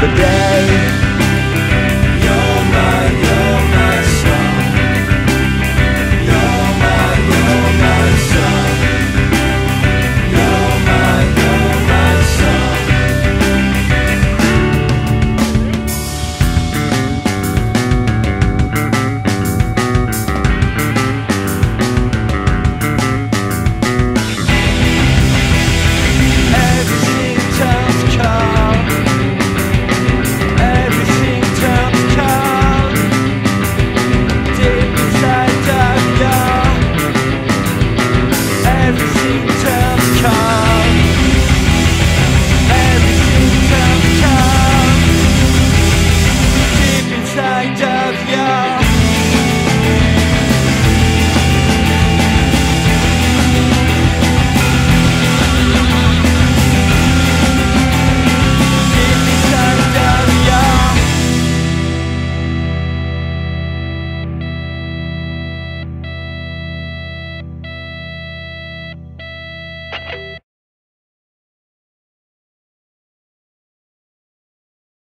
the day.